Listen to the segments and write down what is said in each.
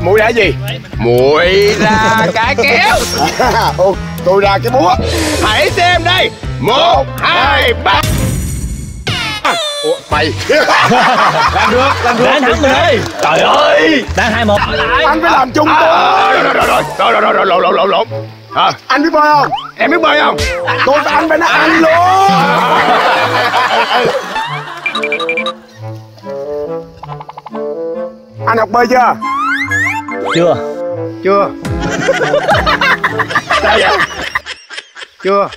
muội là gì muội là cá kéo tôi ra cái búa hãy xem đây một hai ba Ủa, mày làm được làm được Đã thắng rồi ơi trời ơi Đang hai một anh phải làm chung tôi À, rồi rồi rồi rồi rồi rồi rồi lộn lộn lộn à, anh biết bơi không em biết bơi không tôi phải anh phải nói anh luôn anh học bơi chưa? Chưa. Chưa. Sao vậy? Chưa.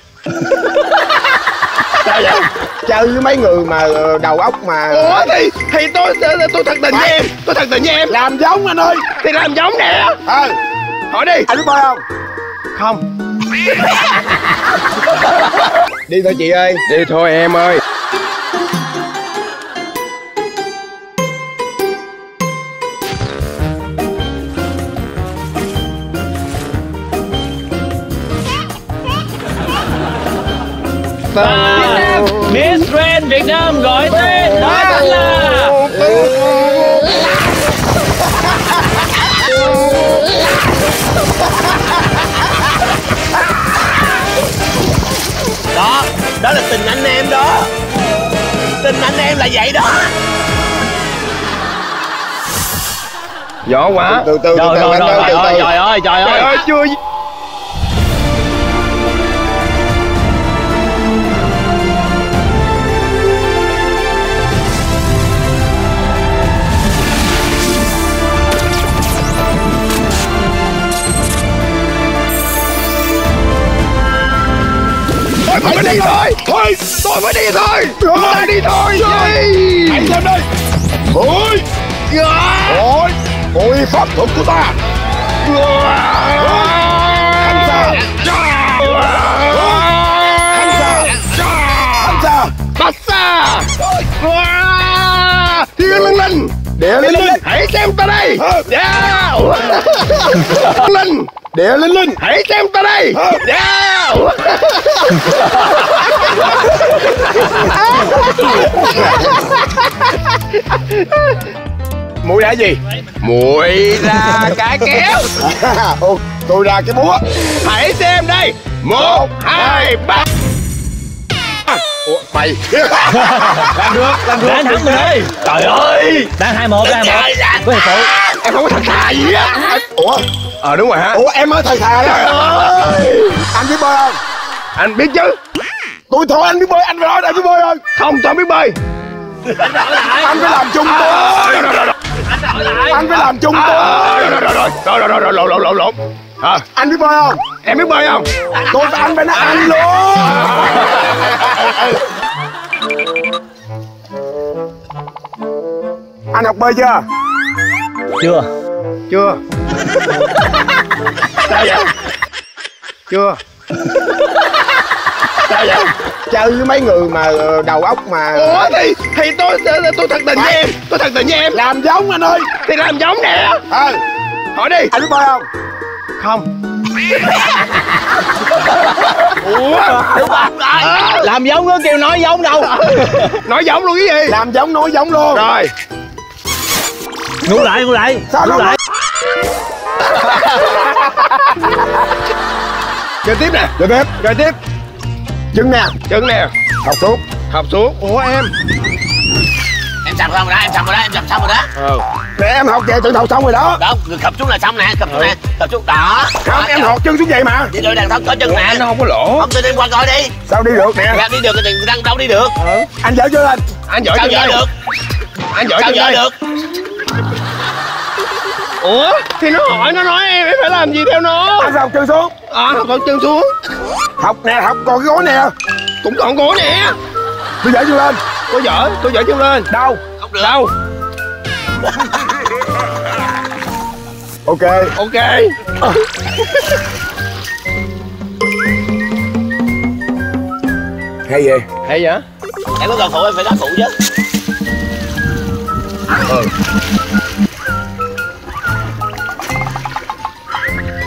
Sao vậy? Chơi với mấy người mà đầu óc mà ủa thì thì tôi tôi, tôi thật tình với em. Tôi thật tình với em. Làm giống anh ơi. Thì làm giống nè. Ờ hỏi đi. Anh biết bơi không? Không. Đi thôi chị ơi. Đi thôi em ơi Miss Grand Việt Nam gọi tên Đó chính là đó đó là tình anh em đó. Tình anh em là vậy đó. Nhỏ quá. Từ từ từ Rồi từ rồi rồi ơi, trời từ. ơi từ trời ơi. Trời ơi chưa đi thôi. Chúng ta đi thôi. Đi hãy xem đây. Ôi. Ôi ôi pháp thuật của ta. Hành xa Hành xa Hành xa Basta Wow! Thiên linh linh địa linh linh Hãy xem ta đây. Yeah! Linh địa linh linh Hãy xem ta đây. Yeah! muội là gì? Muội là cá kéo. Tôi ra cái búa. Hãy xem đây. Một hai ba Ủa, mày làm được làm được Đã thắng rồi ơi trời ơi Đang hai một đang hai một Có hiệp phụ em không có thật thà gì á ủa ờ đúng rồi hả ủa em mới thầy thà đó anh biết bơi không anh biết chứ tôi thôi anh biết bơi anh phải nói anh biết bơi không không tôi biết bơi anh phải làm chung tôi rồi rồi rồi anh phải làm chung tôi rồi rồi rồi rồi rồi rồi rồi lộn à, anh biết bơi không? Em biết bơi không? Tôi phải anh phải nói anh luôn. Anh học bơi chưa? Chưa. Chưa. Sao vậy? Chưa. Sao vậy? Chơi với mấy người mà đầu óc mà ủa thì thì tôi tôi, tôi thật tình với em. Tôi thật tình với em. Làm giống anh ơi. Thì làm giống nè. Ờ hỏi đi. Anh biết bơi không không. Ủa? Đúng không? Rồi Làm giống nó kêu nói giống đâu. Nói giống luôn cái gì? Làm giống nói giống luôn. Rồi. Ngủ lại ngủ lại. Sao Ngủ lại. chơi tiếp nè. Được tiếp. Chơi tiếp. Chân nè. Chân nè. Học xuống. Học xuống. Ủa em em sầm xong rồi đó em sầm rồi đó em sầm xong rồi đó. Ờ. Để em học về tự học xong rồi đó. Đó người khập xuống là xong nè khập xuống nè khập xuống. Đó. Không em học chân xuống vậy mà. Đi lưỡi đàn thông có chân ủa, nè. nó không có lỗ. Không tôi đi qua coi đi. Sao đi được nè? Ra đi được thì đang đâu đi được. Anh dở chưa anh? Anh giỏi sao dở được? Anh giỏi sao dở được? Ủa thì nó hỏi nó nói em em phải làm gì theo nó? Anh sao học chân xuống. À còn chân xuống. Học nè học còn cái gối nè. Cũng còn gối nè. Tôi dở chưa lên tôi dở tôi dở chân lên. Đâu? Không được. Đâu? Ok. Ok. Hay vậy? Hay vậy? Em có cần phụ em phải có phụ chứ.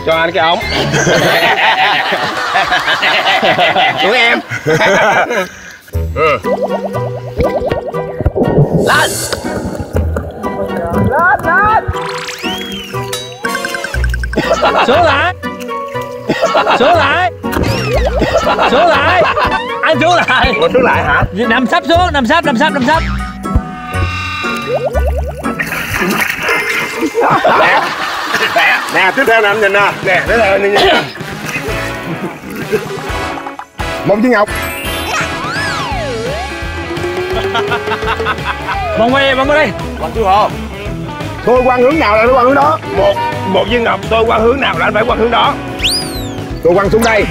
Cho anh cái ống. Của em lên Lên lên Sửa lại Sửa lại Sửa lại anh sửa lại Ủa sửa lại hả? nằm sắp xuống nằm sắp nằm sắp nằm sắp nè nè tiếp theo nè anh nhìn nè nè tiếp theo anh nhìn nè một viên ngọc vòng quay vòng qua đây. Còn chú hồ tôi quan hướng nào là tôi quan hướng đó. Một một viên ngọc tôi quan hướng nào là anh phải quan hướng đó. Tôi quăng xuống đây.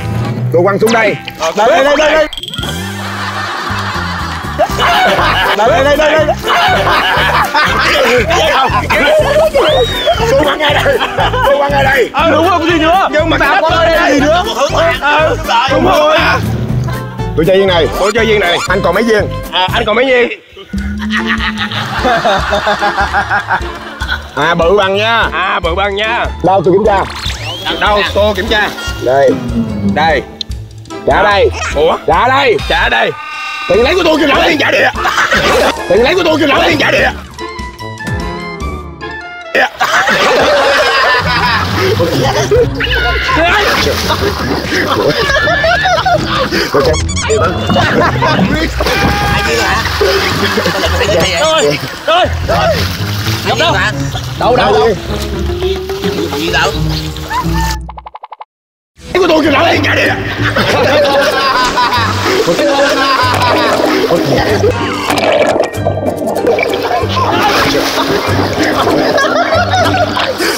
Tôi quăng xuống đây. Đây đây đây đây đây. Đây đây đây đây đây. Tôi quăng ngay đây. Tôi quăng ngay đây. Ờ đúng không gì nữa? Nhưng mà Sao có đây gì nữa? ờ đúng rồi tôi chơi viên này. Tôi chơi viên này. Anh còn mấy viên? À, anh còn mấy viên? À bự bằng nha. À bự bằng nha. Đâu tôi kiểm tra. Đâu? Tô kiểm tra. Đây. Đây. Trả đây. Ủa? Trả đây. Trả đây. Tiền lấy của tôi kêu trả tiền trả địa. Tiền lấy của tôi kêu trả tiền trả địa cô sẽ đâu đâu đâu đâu Gì đâu cái của tôi kêu trả tiền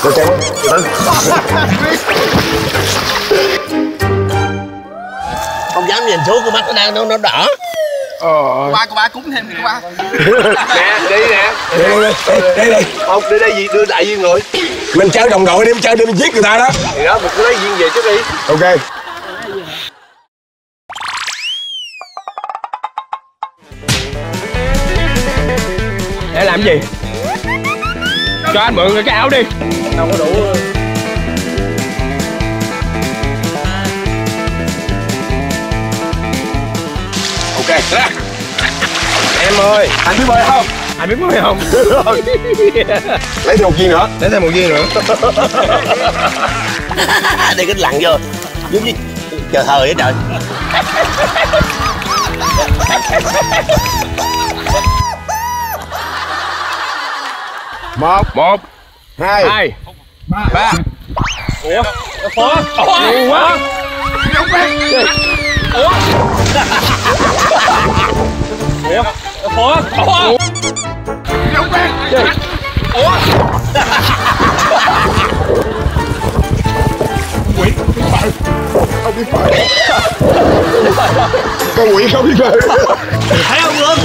Cô chạy, tôi sẽ không dám nhìn xuống cái mắt nó đang nó, nó đỏ. Ba cô ba cúng thêm cô ba nè đi nè. Đây đây không đi đây gì? Đưa đại viên người mình chơi đồng đội đi mình chơi đi mình giết người ta đó. Thì đó mình cứ lấy viên về trước đi. Ok. Để làm gì? Cho anh mượn cái áo đi. Đâu có đủ em ơi anh biết bơi không? Anh biết bơi không? Lấy thêm một viên nữa. Lấy thêm một viên nữa. Đây cái lặn vô. Giống như chờ thời vậy trời. Một một hai hai ba. ủa? Ủa? Ủa? Quá. Ủa ủa ủa ủa không biết phải con quỷ không biết phải Thấy không luôn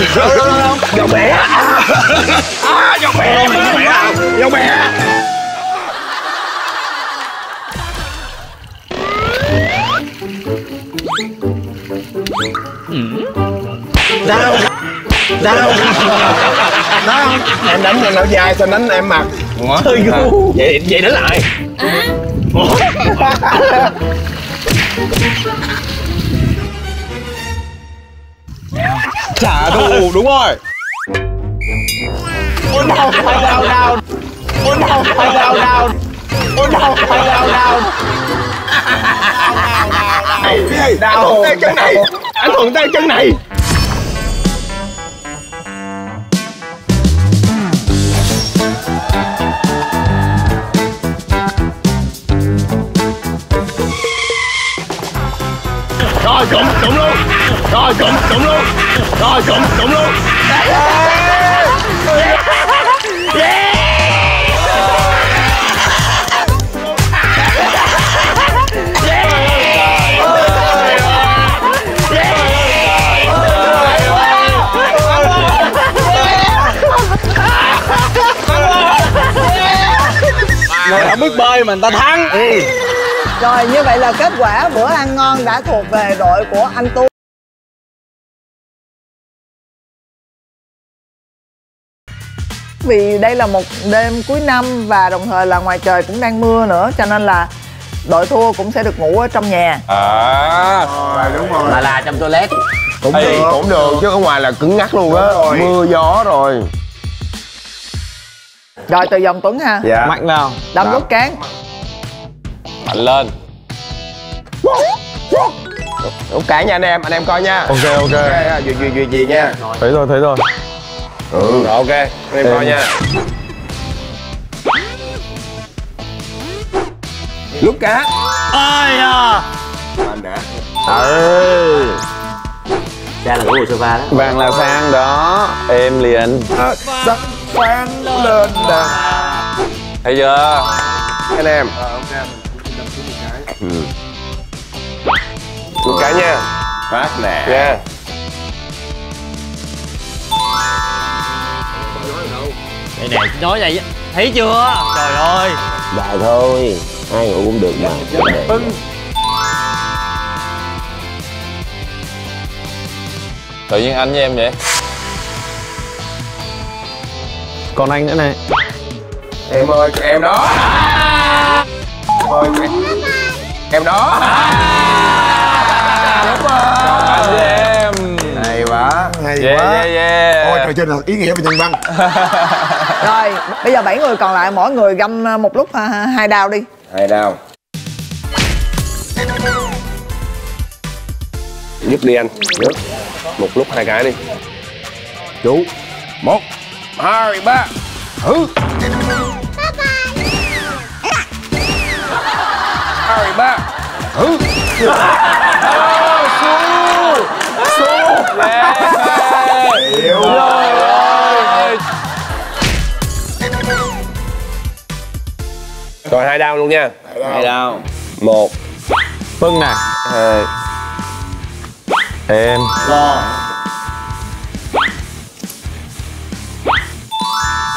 dòng bẻ dòng bẻ dòng bẻ dòng bẻ đau đau đau em đánh em áo dài sao đánh em mặt? Ủa? Vậy vậy đánh lại. Trả thù đúng rồi. Ôn đau phải đau đau. Ôn đau phải đau đau. Ôn đau phải đau đau. Anh thuận tay chân này anh thuận tay chân này. Rồi trụng trụng luôn. Rồi trụng trụng luôn. Rồi trụng trụng luôn. Người biết bơi mà người ta thắng. Rồi như vậy là kết quả bữa ăn ngon đã thuộc về đội của anh Tu Vì đây là một đêm cuối năm và đồng thời là ngoài trời cũng đang mưa nữa cho nên là đội thua cũng sẽ được ngủ ở trong nhà. à. Rồi đúng rồi. Mà là trong toilet. Cũng Ê, được cũng được chứ ở ngoài là cứng ngắc luôn á. Mưa gió rồi rồi từ dòng tuấn ha. Dạ. Mạnh vào đâm rút cán. Mạnh lên. Út cản nha anh em anh em coi nha. Ok ok. Ok duyệt duyệt duyệt gì nha. Thấy rồi thấy rồi. Ừ rồi, ok. Anh em coi nha. Lúc cá ai à anh đã. Ừ ra là ngủ ngồi sofa đó. Vàng là sang đó. Em liền. À, sắc vang lên đàn. Thấy chưa? Anh em. Lúc cá nha. Phát nè. Nha. Đây nè nói vậy thấy chưa? Trời ơi. Đại thôi, ai ngủ cũng được mà. Vâng. tự nhiên anh với em vậy còn anh nữa này. Em ơi em đó. Em ơi em, em đó. Đúng rồi em hay quá. Hay yeah yeah yeah. Ôi trò chơi nào ý nghĩa về nhân văn. Rồi bây giờ bảy người còn lại mỗi người găm à, một lúc ha, hai đao đi. Hai đao. Giúp đi anh. Giúp một lúc hai cái đi. Chú. Một hai ba. Thử hai ba. Thử Hiểu. Rồi Rồi. Hai đao luôn nha. Hay đâu Một. Vâng nè. Hai. Em lo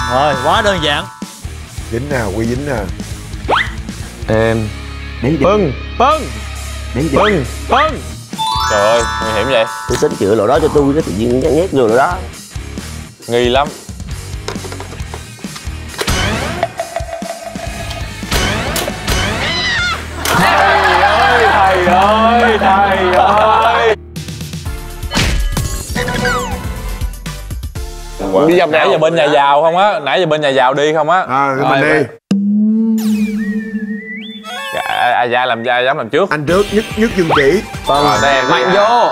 thôi quá đơn giản. Dính nào quy dính nào em. Đến Vâng Vâng đến. Vâng Vâng Trời ơi nguy hiểm vậy. Tôi tính chữa lỗ đó cho tôi, cái tự nhiên nhát nhét vô lỗ đó. nghi lắm Đi dòng nãy giờ bên nhà giàu không á? Nãy giờ bên nhà giàu đi không á? À thì mình đi Dạ, ai ai làm ai dám làm trước? Anh trước nhất nhất dương chỉ rồi đây mạnh vô.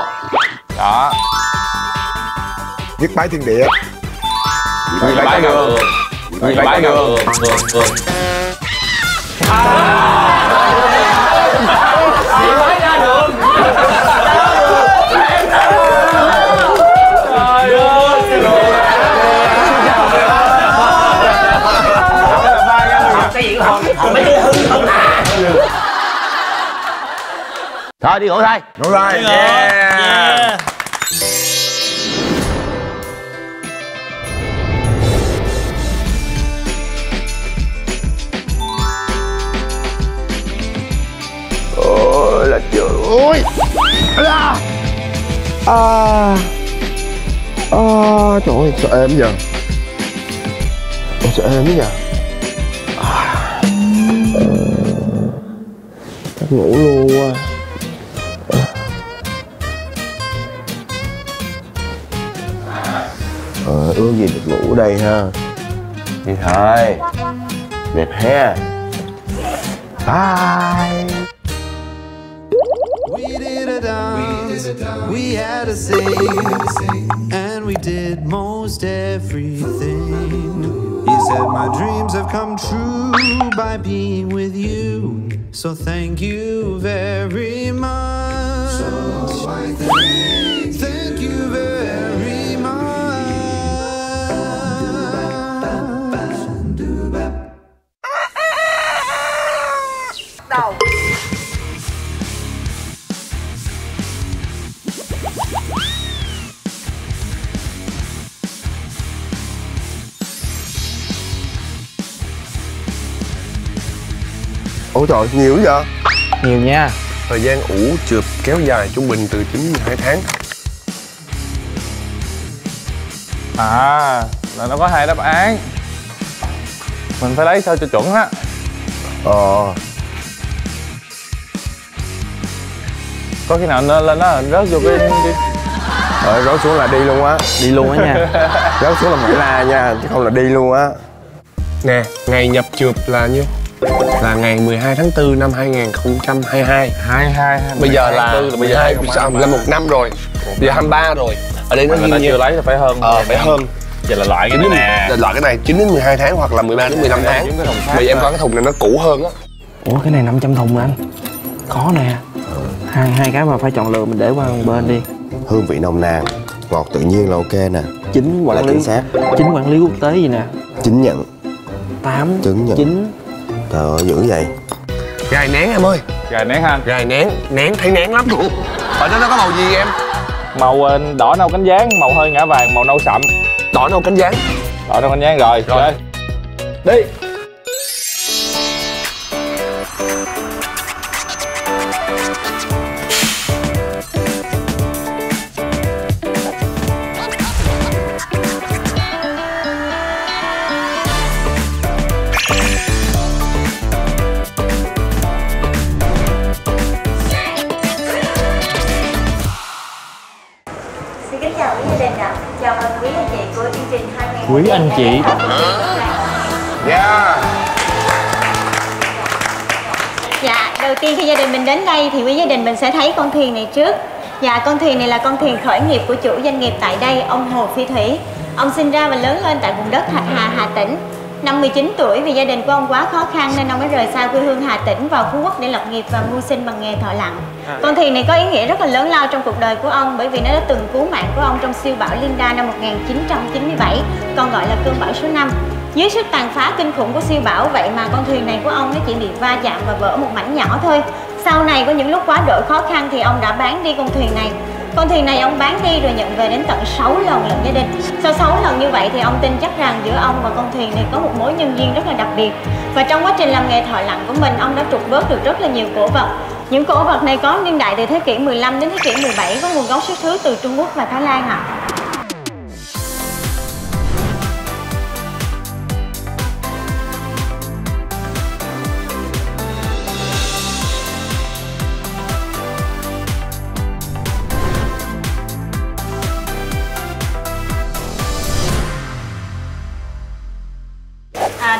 Đó. Nhất bái thiên địa. Bãi đường bãi đường Thôi đi ngủ thôi. đúng rồi. Yeah. Ôi là trời ơi. À à. À trời ơi sợ em giờ Ôi, sợ em giờ à, chắc ngủ luôn quá ờ ước gì được ngủ đây ha. Đi thôi. Đẹp ha bye. We did a dance, we had a sing, and we did most everything. You said my dreams have come true by being with you, so thank you very much. So Ôi trời, nhiều vậy? nhiều nha. Thời gian ủ chụp kéo dài trung bình từ 9 đến 2 tháng. À là nó có hai đáp án. Mình phải lấy sao cho chuẩn á. Ờ. Có khi nào nó lên nó rớt vô cái. Rồi rớt xuống là đi luôn á. Đi luôn á nha. Rớt xuống là mẹ la nha, chứ không là đi luôn á. Nè, ngày nhập chụp là nhiêu? Là ngày 12 tháng 4 năm 2022 22 Bây giờ là là bây giờ 12 sao là một năm rồi. Bây giờ 23 rồi. Ở đây nó nhiêu? chưa lấy là phải hơn Ờ, phải hơn. Giờ là loại cái 9 này đến, nè. là loại cái này 9 đến 12 tháng hoặc là 13 đến 15 tháng. Bây giờ em có cái thùng này nó cũ hơn á. Ủa cái này 500 thùng anh. Khó nè. Hai hai cái mà phải chọn lựa mình để qua một bên đi. Hương vị nồng nàn Ngọt tự nhiên là ok nè. Chính Là quản lý chính xác. Chính quản lý quốc tế gì nè? Chính nhận. 8 Chứng nhận. 9 Trời ơi dữ vậy. Gài nén em ơi. Gài nén ha Gài nén, nén thấy nén lắm. Ở đó nó có màu gì em? màu ờ, đỏ nâu cánh gián màu hơi ngã vàng màu nâu sậm. Đỏ nâu cánh gián đỏ nâu cánh gián rồi Rồi. chơi Đi Quý anh chị. Yeah Dạ, đầu tiên khi gia đình mình đến đây thì quý gia đình mình sẽ thấy con thuyền này trước. Dạ, con thuyền này là con thuyền khởi nghiệp của chủ doanh nghiệp tại đây, ông Hồ Phi Thủy. Ông sinh ra và lớn lên tại vùng đất Thạch Hà, Hà Tĩnh. Năm 19 tuổi vì gia đình của ông quá khó khăn nên ông mới rời xa quê hương Hà Tĩnh vào Phú Quốc để lập nghiệp và mưu sinh bằng nghề thợ lặn. Con thuyền này có ý nghĩa rất là lớn lao trong cuộc đời của ông bởi vì nó đã từng cứu mạng của ông trong siêu bão Linda năm 1997, còn gọi là cơn bão số 5. Dưới sức tàn phá kinh khủng của siêu bão vậy mà con thuyền này của ông nó chỉ bị va chạm và vỡ một mảnh nhỏ thôi. Sau này có những lúc quá độ khó khăn thì ông đã bán đi con thuyền này. Vâng, con thuyền này ông bán đi rồi nhận về đến tận 6 lần lận gia đình. Sau 6 lần như vậy thì ông tin chắc rằng giữa ông và con thuyền này có một mối nhân duyên rất là đặc biệt. Và trong quá trình làm nghề thợ lặn của mình, ông đã trục vớt được rất là nhiều cổ vật. Những cổ vật này có niên đại từ thế kỷ 15 đến thế kỷ 17 có nguồn gốc xuất xứ từ Trung Quốc và Thái Lan ạ. À,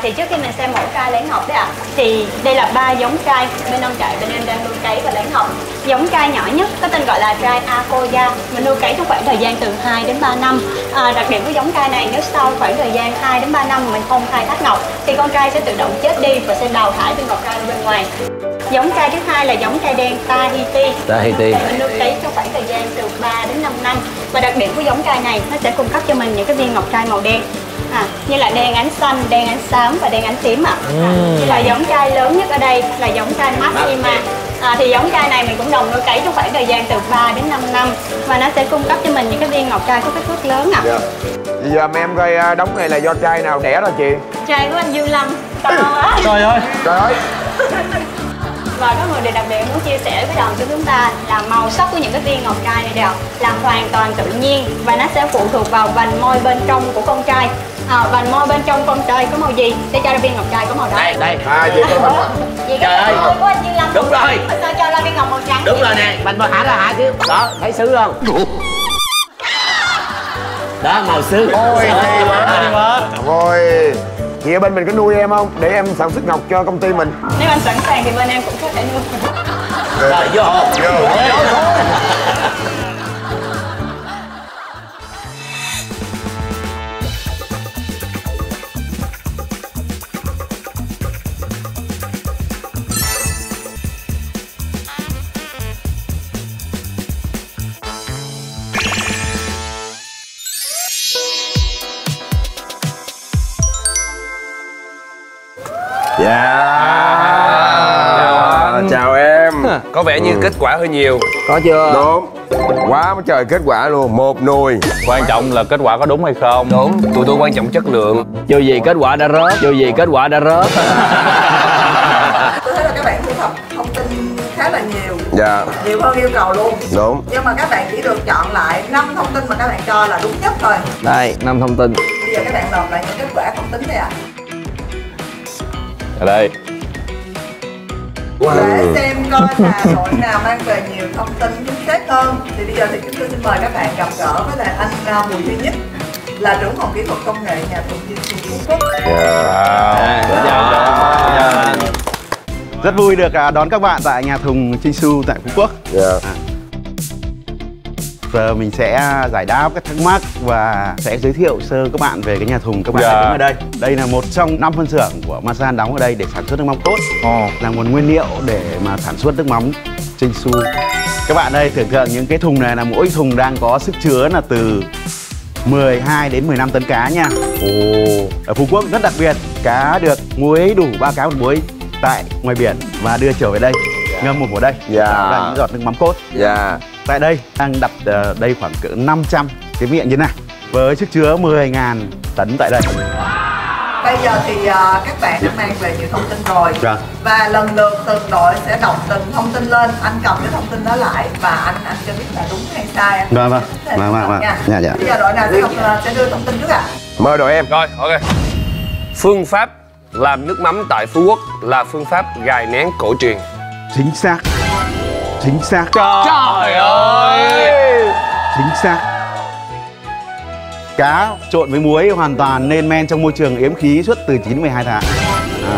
thì trước khi mình xem mẫu trai lấy ngọc đấy ạ thì đây là ba giống trai bên ông trại bên em đang nuôi cấy và lấy ngọc giống trai nhỏ nhất có tên gọi là trai Akoya mình nuôi cấy trong khoảng thời gian từ 2 đến 3 năm. À, đặc điểm của giống trai này nếu sau khoảng thời gian 2 đến 3 năm mình không khai thác ngọc thì con trai sẽ tự động chết đi và sẽ đào thải viên ngọc trai bên ngoài. Giống trai thứ hai là giống trai đen Tahiti. Tahiti. Mình nuôi cấy trong khoảng thời gian từ 3 đến 5 năm. Và đặc điểm của giống trai này nó sẽ cung cấp cho mình những cái viên ngọc trai màu đen à, như là đen ánh xanh, đen ánh xám và đen ánh tím ạ. À. Như là giống trai lớn nhất ở đây là giống trai Maxima. À, thì giống trai này mình cũng đồng nuôi cấy trong khoảng thời gian từ 3 đến 5 năm và nó sẽ cung cấp cho mình những cái viên ngọc trai có kích thước lớn ạ. Dạ. Bây giờ mà em coi à, đống này là do trai nào đẻ đó chị Trai của anh Dương Lâm quá. trời ơi Trời ơi Và có một điều đặc biệt muốn chia sẻ với đoàn của chúng ta là màu sắc của những cái viên ngọc trai này đều là hoàn toàn tự nhiên và nó sẽ phụ thuộc vào vành môi bên trong của con trai. À, vành môi bên trong con trai có màu gì? Sẽ cho ra viên ngọc trai có màu đó. Đây đây. À chị coi mình Vậy Trời ơi. môi của anh Dương Lâm. Đúng rồi. Sao cho ra viên ngọc màu trắng? Đúng rồi nè. Mình mà hả ra hả chứ? Đó. Thấy sứ không? Đó màu sứ. Ôi hay quá. Rồi Chị ở bên mình có nuôi em không? Để em sản xuất ngọc cho công ty mình. Nếu anh sẵn sàng thì bên em cũng có thể nuôi. Rồi vô. Dạ Có vẻ như kết quả hơi nhiều. Có chưa? Đúng. Quá trời kết quả luôn Một nùi. Quan trọng là kết quả có đúng hay không. Đúng, tụi tôi quan trọng chất lượng. Dù gì kết quả đã rớt Dù gì kết quả đã rớt. Tôi thấy là các bạn thu thập thông tin khá là nhiều. Dạ. Nhiều hơn yêu cầu luôn. Đúng. Nhưng mà các bạn chỉ được chọn lại 5 thông tin mà các bạn cho là đúng nhất thôi. Đây năm thông tin. Bây giờ các bạn nộp lại những kết quả thông tính này ạ. Ở đây để xem coi là đội nào mang về nhiều thông tin chính xác hơn thì bây giờ thì chúng tôi xin mời các bạn gặp gỡ với lại anh à, Bùi Duy Nhất là trưởng phòng kỹ thuật công nghệ nhà thùng Jinsu Phú Quốc. Rất vui được à, đón các bạn tại nhà thùng Jinsu tại Phú Quốc. À. Giờ mình sẽ giải đáp các thắc mắc và sẽ giới thiệu sơ các bạn về cái nhà thùng các bạn Dạ. đang đứng ở đây. Đây là một trong năm phân xưởng của Masan đóng ở đây để sản xuất nước mắm tốt. Là nguồn nguyên liệu để mà sản xuất nước mắm Jinsu. Các bạn đây tưởng tượng những cái thùng này là mỗi thùng đang có sức chứa là từ 12 đến 15 tấn cá nha. Ồ, ở Phú Quốc rất đặc biệt, cá được muối đủ ba cá một muối tại ngoài biển và đưa trở về đây ngâm một mùa đây. Dạ. Đó là những giọt nước mắm cốt. Dạ. Tại đây đang đặt ờ, đây khoảng cỡ 500 cái miệng như thế này với sức chứa 10.000 tấn tại đây. Bây giờ thì à, các bạn đã mang về nhiều thông tin rồi Vâng. và lần lượt từng đội sẽ đọc từng thông tin lên anh cầm cái thông tin đó lại và anh anh cho biết là đúng hay sai anh Vâng, vâng. Vâng, vâng, vâng. nha. Dạ, dạ. bây giờ đội nào sẽ đọc à, sẽ đưa thông tin trước ạ Mời đội em. Rồi, ok. Phương pháp làm nước mắm tại Phú Quốc là phương pháp gài nén cổ truyền. Chính xác. Chính xác. Trời ơi. Chính xác. Cá trộn với muối hoàn toàn nên men trong môi trường yếm khí suốt từ 9 đến 12 tháng.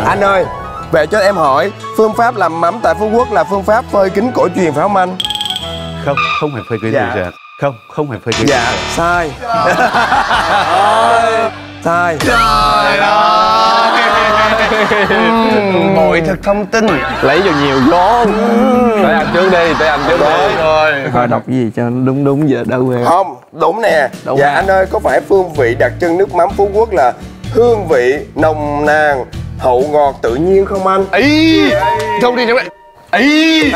Anh ơi, về cho em hỏi, phương pháp làm mắm tại Phú Quốc là phương pháp phơi kính cổ truyền phải không anh? Không, không phải phơi kính Dạ. dạ. Không, không phải phơi kính. Dạ, sai. sai. Trời ơi. Bội thực thông tin. Lấy cho nhiều vốn. Tới anh trước đi, tới anh trước đi. Rồi. Coi đọc gì cho đúng đúng giờ đâu về Không, đúng nè. Đúng dạ anh ơi, có phải phương vị đặc trưng nước mắm Phú Quốc là hương vị nồng nàn, hậu ngọt tự nhiên không anh? Ý Thông tin trong đây Ý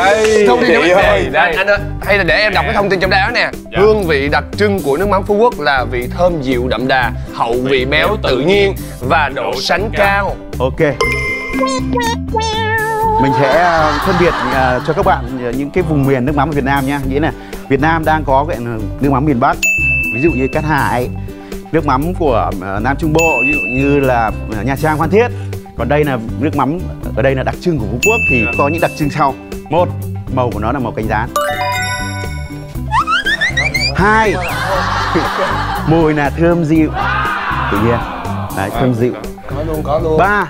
Thông tin trong chị đây anh ơi Hay là để em đọc cái thông tin trong đây đó nè Dạ. Hương vị đặc trưng của nước mắm Phú Quốc là vị thơm dịu đậm đà Hậu vị béo tự nhiên Và độ sánh cao Ok. Mình sẽ à, phân biệt à, cho các bạn à, những cái vùng miền nước mắm ở Việt Nam nhá. Nghĩa là Việt Nam đang có cái là nước mắm miền Bắc. Ví dụ như Cát Hải, nước mắm của Nam Trung Bộ ví dụ như là Nha Trang, Phan Thiết. Còn đây là nước mắm ở đây là đặc trưng của Phú Quốc thì có những đặc trưng sau. Một, màu của nó là màu cánh gián. Hai, mùi là thơm dịu tự nhiên. Đấy, thơm dịu. Có luôn, có luôn. ba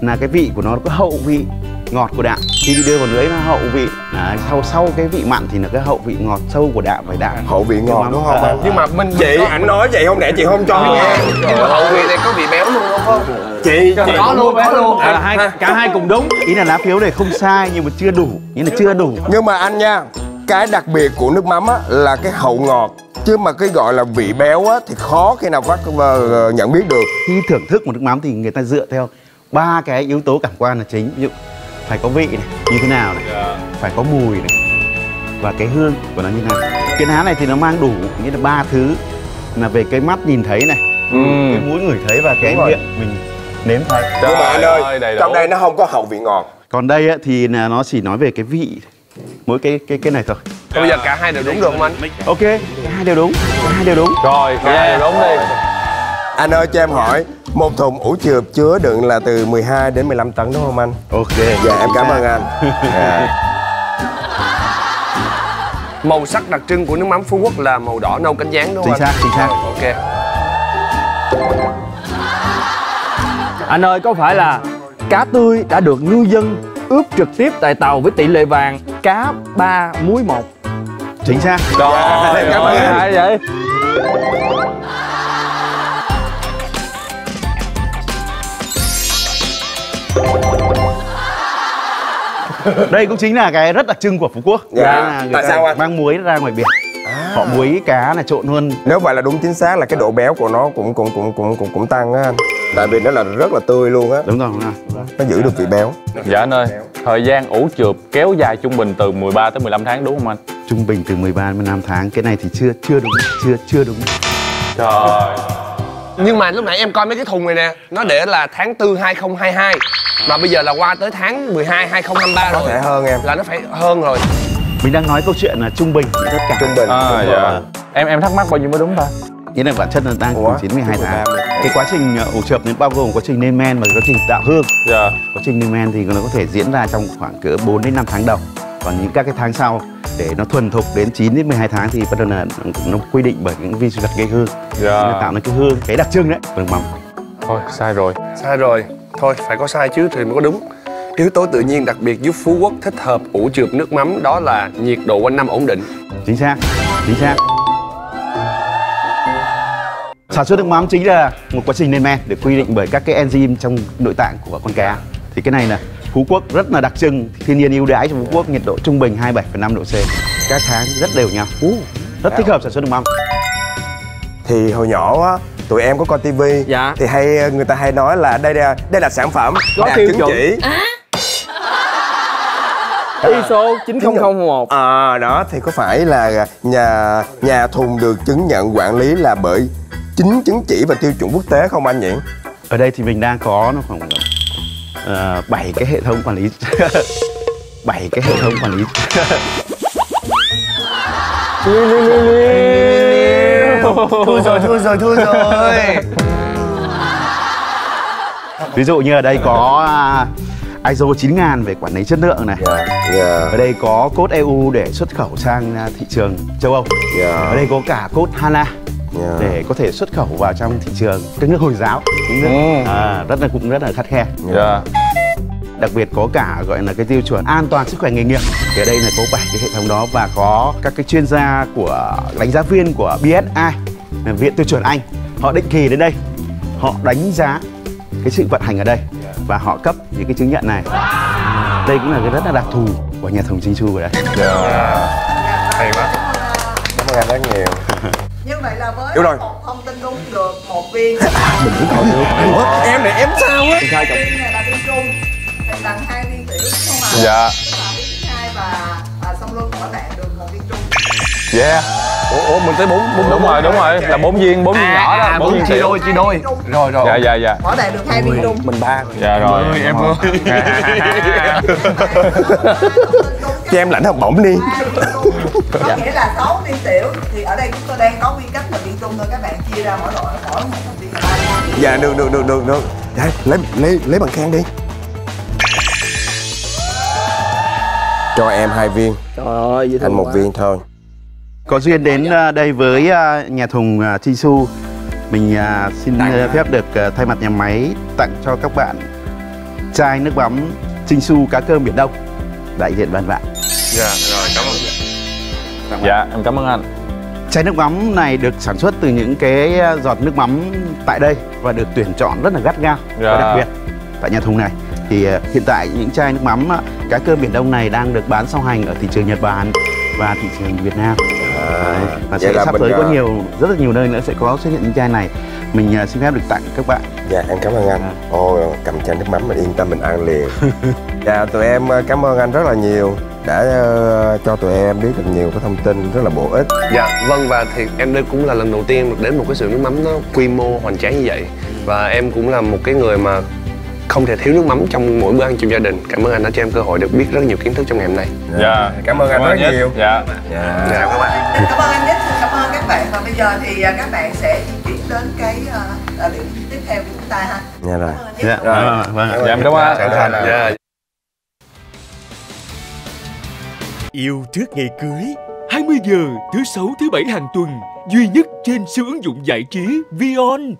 là cái vị của nó có hậu vị ngọt của đạm khi đi đưa vào lưới nó hậu vị Đấy, sau sau cái vị mặn thì là cái hậu vị ngọt sâu của đạm phải đạm. Hậu vị ngọt đúng không? Anh? Nhưng mà mình Chị, anh nói vậy không? Lẽ chị không cho nghe? Nhưng mà hậu vị này có vị béo luôn không không? Chị, chị Có luôn, có luôn. À, hai, cả hai cùng đúng. Ý là lá phiếu này không sai nhưng mà chưa đủ. Nghĩa là chưa đủ. Nhưng mà anh nha, cái đặc biệt của nước mắm á là cái hậu ngọt. Chứ mà cái gọi là vị béo á thì khó khi nào phát ờ, nhận biết được. khi thưởng thức một nước mắm thì người ta dựa theo ba cái yếu tố cảm quan là chính. Ví dụ phải có vị này như thế nào này? Phải có mùi này. Và cái hương của nó như thế nào? Cái lá này thì nó mang đủ nghĩa là ba thứ. Là về cái mắt nhìn thấy này cái mũi ngửi thấy và cái Đúng rồi. miệng mình nếm thấy. Nhưng mà anh ơi, ơi, đầy đủ. trong đây nó không có hậu vị ngọt. còn đây á, thì là nó chỉ nói về cái vị. Mỗi cái cái cái này thôi. Bây giờ cả hai đều đúng được không anh? ok cả hai đều đúng cả hai đều đúng. Rồi, cả hai đúng đi. Anh ơi cho em hỏi, một thùng ủ chượp chứa đựng là từ 12 đến 15 tấn đúng không anh? ok Dạ em cảm ơn anh. Dạ. Màu sắc đặc trưng của nước mắm Phú Quốc là màu đỏ nâu cánh gián đúng không chính anh? xác chính xác Ok Anh ơi có phải là cá tươi đã được ngư dân ướp trực tiếp tại tàu với tỷ lệ vàng cá ba muối một chính xác Trời Cảm ơn ơi, anh. hay vậy? Đây cũng chính là cái rất đặc trưng của phú quốc Dạ. Là Tại sao anh? mang muối ra ngoài biển họ muối cá là trộn luôn Nếu vậy là đúng chính xác là cái độ béo của nó cũng cũng cũng cũng cũng, cũng tăng á anh. Tại vì nó là rất là tươi luôn á, đúng rồi đúng rồi nó giữ được vị béo. Dạ anh ơi, thời gian ủ chượp kéo dài trung bình từ 13 tới 15 tháng đúng không anh? trung bình từ 13 đến 15 tháng cái này thì chưa chưa đúng chưa chưa đúng Trời Nhưng mà lúc nãy em coi mấy cái thùng này nè Nó để là tháng 4 2022 Mà bây giờ là qua tới tháng 12 2023 Có rồi thể hơn em. Là nó phải hơn rồi mình đang nói câu chuyện là trung bình tất cả Trung bình. À, Đúng dạ. rồi. Em em thắc mắc bao nhiêu mới đúng ta? nghĩa là bản chất là đang Ủa? từ 9 12 tháng 13. cái quá trình uh, ủ chợp nên bao gồm quá trình lên men và quá trình tạo hương Dạ quá trình lên men thì nó có thể diễn ra trong khoảng cỡ 4 đến 5 tháng đầu còn những các cái tháng sau để nó thuần thục đến 9 đến 12 tháng thì bắt đầu là nó quy định bởi những vi sinh vật gây hương Dạ. nó tạo nên cái hương cái đặc trưng đấy. Vườn mầm thôi sai rồi. Sai rồi. Thôi phải có sai chứ thì mới có đúng. Yếu tố tự nhiên đặc biệt giúp phú quốc thích hợp ủ chượp nước mắm đó là nhiệt độ quanh năm ổn định. Chính xác chính xác. Sản xuất nước mắm chính là một quá trình lên men được quy định bởi các cái enzyme trong nội tạng của con cá. Thì cái này là Phú Quốc rất là đặc trưng. Thiên nhiên ưu đãi cho Phú Quốc nhiệt độ trung bình 27,5 độ C. Các tháng rất đều nhau. Rất thích hợp sản xuất nước mắm thì hồi nhỏ á tụi em có coi tivi Dạ. thì hay người ta hay nói là đây là đây là sản phẩm Có đạt tiêu chứng chuẩn. chỉ. ISO 9001 à đó thì có phải là nhà nhà thùng được chứng nhận quản lý là bởi chính chứng chỉ và tiêu chuẩn quốc tế không anh nhỉ? Ở đây thì mình đang có nó khoảng uh, 7 cái hệ thống quản lý. 7 cái hệ thống quản lý. Thua rồi thua rồi thua rồi. Ví dụ như ở đây có à, ISO 9000 về quản lý chất lượng này. Dạ ở đây có cốt EU để xuất khẩu sang à, thị trường châu Âu. Dạ ở đây có cả cốt HANA để có thể xuất khẩu vào trong thị trường các nước hồi giáo. Những nước à, rất là cũng rất là khắt khe. Đặc biệt có cả gọi là cái tiêu chuẩn an toàn sức khỏe nghề nghiệp. Thì ở đây là có bảy cái hệ thống đó và có các cái chuyên gia của đánh giá viên của BSI viện tiêu chuẩn Anh. Họ định kỳ đến đây. Họ đánh giá cái sự vận hành ở đây và họ cấp những cái chứng nhận này. Đây cũng là cái rất là đặc thù của nhà thùng Jinsu ở đây hay quá. Cảm ơn anh rất nhiều như vậy là với Đúng rồi. một thông tin đúng được một viên. Ủa, em này em sao á? Viên này là viên trung thì tặng hai viên tiểu không ạ dạ. Tức là viên thứ hai và à, song luân của bạn được một viên trung yeah ủa, ủa mình tới bốn bốn đúng rồi đúng rồi. Là bốn viên bốn viên nhỏ đó bốn viên chia đôi chia đôi. Rồi rồi. Dạ dạ dạ. Mỗi bạn được hai viên trung mình ba. Dạ rồi. Em ơi cho em lãnh học bổng đi. Có nghĩa là 6 viên tiểu thì ở đây chúng tôi đang có quy cách là viên trung thôi. Các bạn chia ra mỗi loại mỗi một thành viên là ba viên dạ được được được được được. Dạ, lấy lấy lấy bằng khen đi. Cho em hai viên. Trời ơi dễ anh một quá. viên thôi. Có duyên đến à, đây với à, nhà thùng à, Jinsu mình à, xin phép được thay mặt nhà máy tặng cho các bạn chai nước mắm Jinsu cá cơm biển Đông. Đại diện ban bạn dạ rồi cảm ơn. Dạ. Em cảm ơn anh. Chai nước mắm này được sản xuất từ những cái à, giọt nước mắm tại đây và được tuyển chọn rất là gắt gao Dạ. và đặc biệt tại nhà thùng này. Thì à, hiện tại những chai nước mắm à, cá cơm biển Đông này đang được bán song hành ở thị trường Nhật Bản và thị trường Việt Nam. Đấy. và sẽ là sắp tới có à, nhiều rất là nhiều nơi nữa sẽ có xuất hiện những chai này. Mình à, xin phép được tặng các bạn. Dạ em cảm ơn anh. Ồ cầm chai nước mắm mình yên tâm mình ăn liền. Dạ tụi em ờ, cảm ơn anh rất là nhiều đã ờ, cho tụi em biết được nhiều cái thông tin rất là bổ ích. Dạ, vâng và thì em đây cũng là lần đầu tiên được đến một cái xưởng nước mắm nó quy mô hoành tráng như vậy. Và em cũng là một cái người mà không thể thiếu nước mắm trong mỗi bữa ăn trong gia đình. Cảm ơn anh đã cho em cơ hội được biết rất nhiều kiến thức trong ngày hôm nay. Dạ. Cảm ơn anh rất nhất. nhiều. dạ. Dạ. Chào các bạn cảm ơn anh nhất cảm ơn các bạn. Và bây giờ thì à, các bạn sẽ chuyển đến cái à, à, điểm tiếp theo của chúng ta ha. Dạ rồi. Dạ, Rồi. vâng ạ. dạ em cảm ơn anh Sẵn sàng. Dạ, Yêu trước ngày cưới 20 giờ thứ sáu thứ bảy hàng tuần, duy nhất trên siêu ứng dụng giải trí Vion.